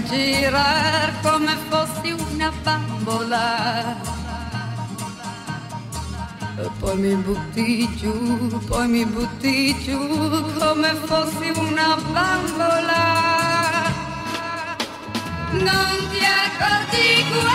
girar come fossi una bambola. E poi mi butti giù, poi mi butti giù come fossi una bambola. Non ti accorgi guarda